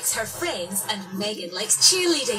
likes her friends and Megan likes cheerleading.